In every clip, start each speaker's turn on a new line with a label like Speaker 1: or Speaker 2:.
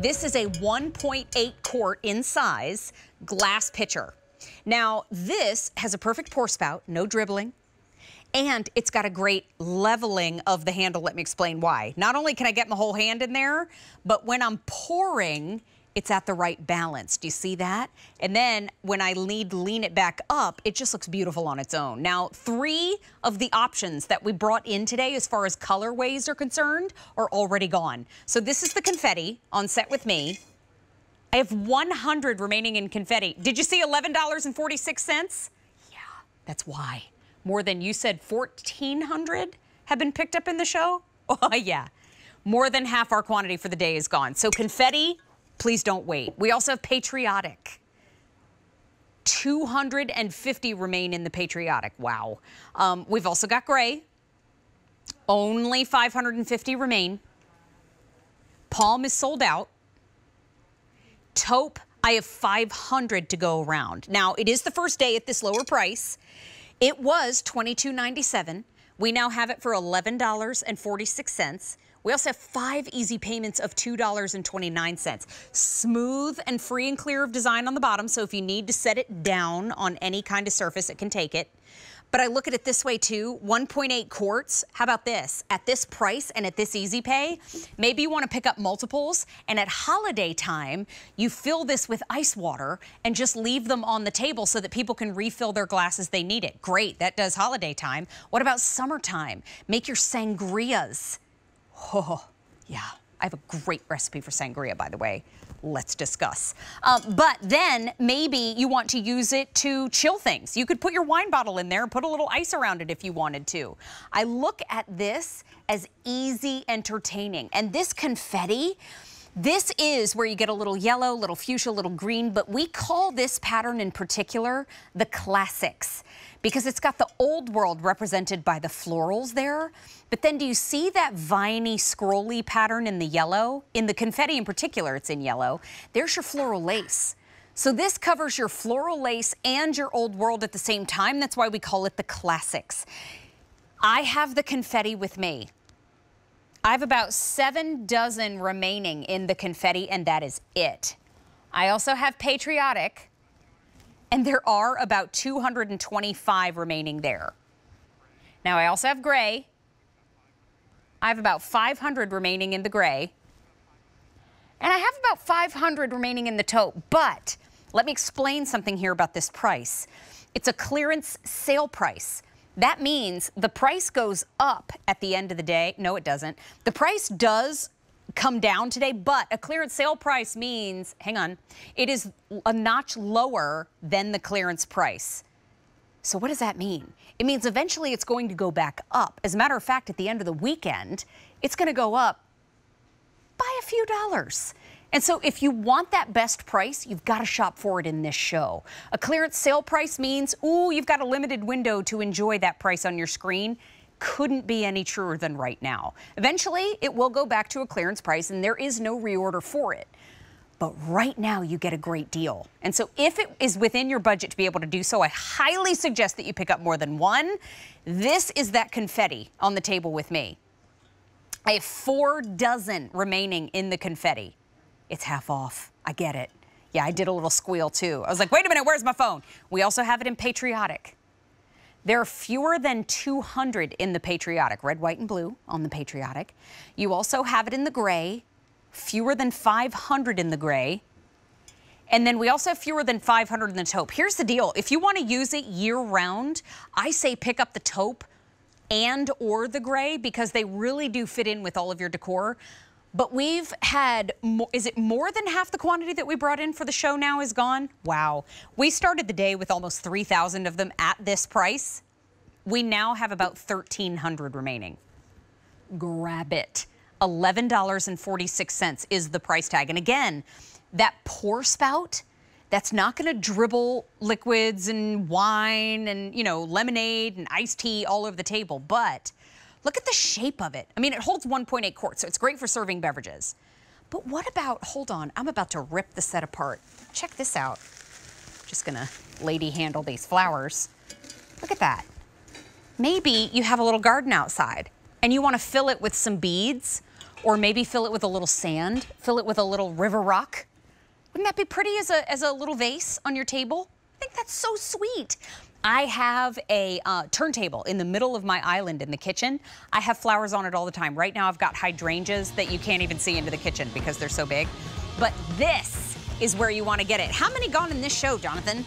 Speaker 1: This is a 1.8 quart in size glass pitcher. Now, this has a perfect pour spout, no dribbling, and it's got a great leveling of the handle. Let me explain why. Not only can I get my whole hand in there, but when I'm pouring, it's at the right balance. Do you see that? And then when I lead lean it back up, it just looks beautiful on its own. Now, three of the options that we brought in today as far as colorways are concerned are already gone. So this is the confetti on set with me. I have 100 remaining in confetti. Did you see $11.46? Yeah, that's why. More than you said 1,400 have been picked up in the show? Oh, yeah. More than half our quantity for the day is gone. So confetti, Please don't wait. We also have patriotic. 250 remain in the patriotic. Wow. Um, we've also got gray. Only 550 remain. Palm is sold out. Taupe, I have 500 to go around. Now, it is the first day at this lower price. It was $22.97. We now have it for $11.46. We also have five easy payments of $2.29. Smooth and free and clear of design on the bottom, so if you need to set it down on any kind of surface, it can take it. But I look at it this way too, 1.8 quarts. How about this? At this price and at this easy pay, maybe you want to pick up multiples and at holiday time, you fill this with ice water and just leave them on the table so that people can refill their glasses they need it. Great, that does holiday time. What about summertime? Make your sangrias Oh, yeah. I have a great recipe for sangria, by the way. Let's discuss. Um, but then maybe you want to use it to chill things. You could put your wine bottle in there and put a little ice around it if you wanted to. I look at this as easy entertaining. And this confetti, this is where you get a little yellow, little fuchsia, little green, but we call this pattern in particular the classics because it's got the old world represented by the florals there. But then do you see that viney, scrolly pattern in the yellow? In the confetti in particular, it's in yellow. There's your floral lace. So this covers your floral lace and your old world at the same time. That's why we call it the classics. I have the confetti with me. I have about seven dozen remaining in the confetti, and that is it. I also have patriotic, and there are about 225 remaining there. Now, I also have gray. I have about 500 remaining in the gray. And I have about 500 remaining in the taupe. But let me explain something here about this price. It's a clearance sale price. That means the price goes up at the end of the day. No, it doesn't. The price does come down today, but a clearance sale price means, hang on, it is a notch lower than the clearance price. So what does that mean? It means eventually it's going to go back up. As a matter of fact, at the end of the weekend, it's going to go up by a few dollars. And so if you want that best price, you've got to shop for it in this show. A clearance sale price means, ooh, you've got a limited window to enjoy that price on your screen couldn't be any truer than right now. Eventually, it will go back to a clearance price and there is no reorder for it. But right now, you get a great deal. And so, if it is within your budget to be able to do so, I highly suggest that you pick up more than one. This is that confetti on the table with me. I have four dozen remaining in the confetti. It's half off. I get it. Yeah, I did a little squeal too. I was like, wait a minute, where's my phone? We also have it in patriotic. There are fewer than 200 in the patriotic, red, white, and blue on the patriotic. You also have it in the gray, fewer than 500 in the gray. And then we also have fewer than 500 in the taupe. Here's the deal. If you want to use it year round, I say pick up the taupe and or the gray because they really do fit in with all of your decor. But we've had, is it more than half the quantity that we brought in for the show now is gone? Wow. We started the day with almost 3,000 of them at this price. We now have about 1,300 remaining. Grab it. $11.46 is the price tag. And again, that pour spout, that's not going to dribble liquids and wine and, you know, lemonade and iced tea all over the table. But Look at the shape of it. I mean, it holds 1.8 quarts, so it's great for serving beverages. But what about, hold on, I'm about to rip the set apart. Check this out. Just gonna lady handle these flowers. Look at that. Maybe you have a little garden outside and you wanna fill it with some beads Or maybe fill it with a little sand, fill it with a little river rock. Wouldn't that be pretty as a, as a little vase on your table? I think that's so sweet. I have a uh, turntable in the middle of my island in the kitchen. I have flowers on it all the time. Right now I've got hydrangeas that you can't even see into the kitchen because they're so big. But this is where you want to get it. How many gone in this show, Jonathan?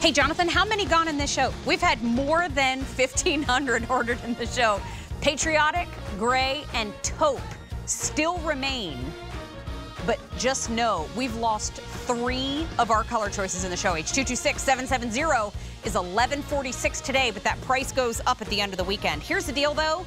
Speaker 1: Hey, Jonathan, how many gone in this show? We've had more than 1,500 ordered in the show. Patriotic, gray, and taupe still remain. But just know we've lost three of our color choices in the show. H226770 is 1146 today, but that price goes up at the end of the weekend. Here's the deal though.